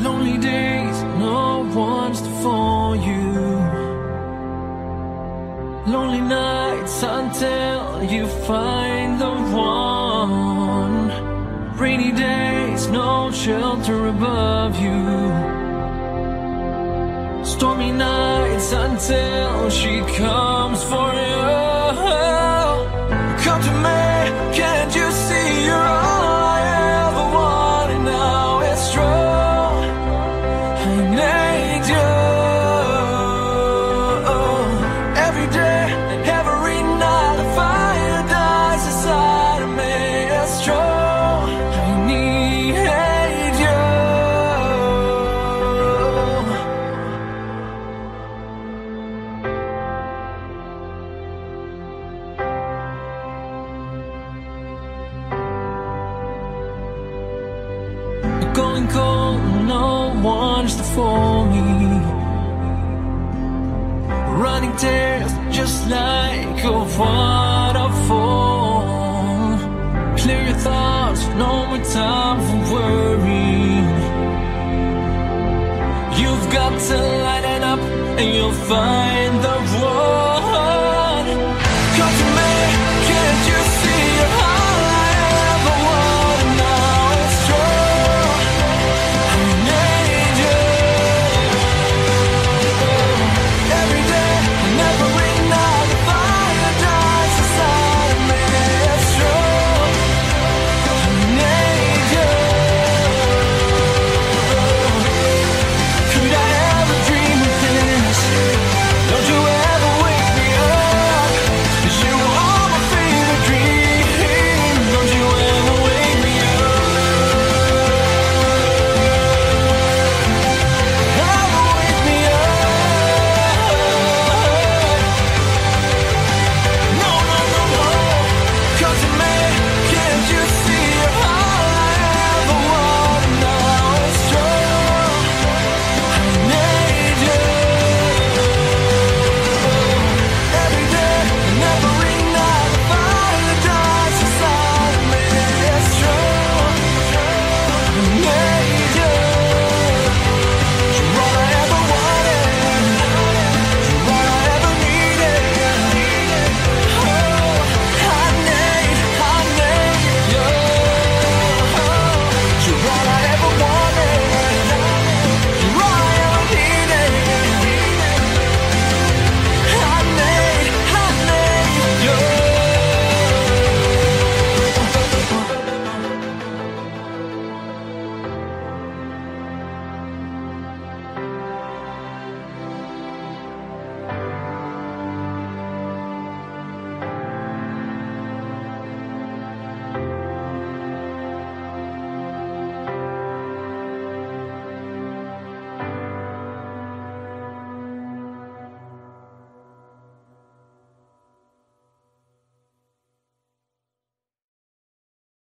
Lonely days, no one's for you. Lonely nights until you find the one. Rainy days, no shelter above you. Stormy nights until she comes for you. Come to me, Going cold, no one's there for me. Running tears just like a waterfall. Clear your thoughts, no more time for worrying. You've got to light it up and you'll find the one.